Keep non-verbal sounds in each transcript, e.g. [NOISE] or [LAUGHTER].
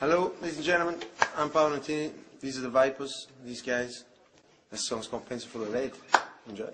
Hello, ladies and gentlemen. I'm Paolo Nutini. These are the Vipers, these guys. This song's called Pencil Full of Lead. Enjoy.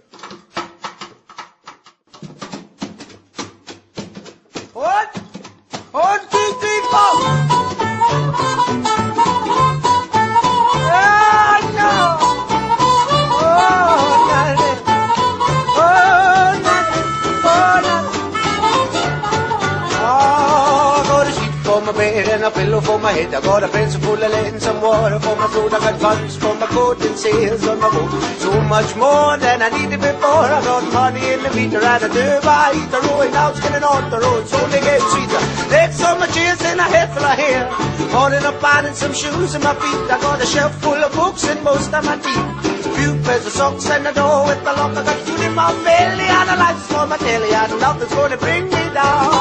Bed and a pillow for my head. I got a pencil full of lead and some water for my throat. I got funds for my coat and sails on my boat. So much more than I needed before. I got money in the meter and a derby. The rowing out, getting on the road. So they get sweeter. Legs on my chest and a head full of hair. Holding up on and some shoes in my feet. I got a shelf full of books and most of my teeth. Few pairs of socks and a door with the lock. I got food in my belly and a lights for my telly. And nothing's gonna bring me down.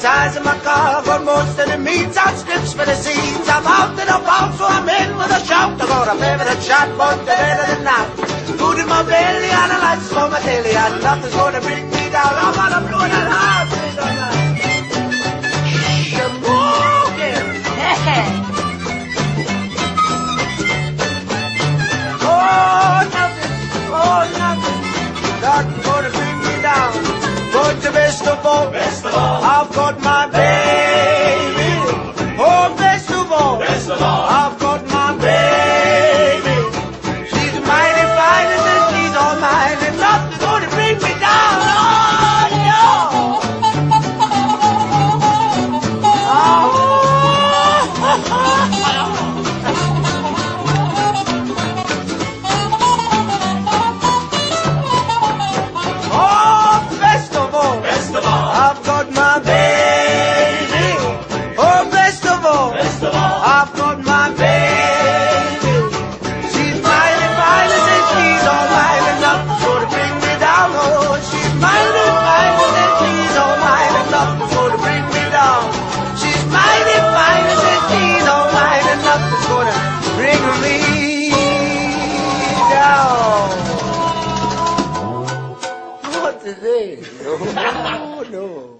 Ties in my car. I got most of the means and strips for the scenes. I'm out and about, so I'm in with a shout. I got a favorite shot, but the better than that. Food in my belly and a lights for my daily, and nothing's gonna bring me down. I'm on a blue and a half. [LAUGHS] Oh, nothing, oh, nothing, nothing gonna bring me down. But the best of all, Best of all. All, Não, não, não.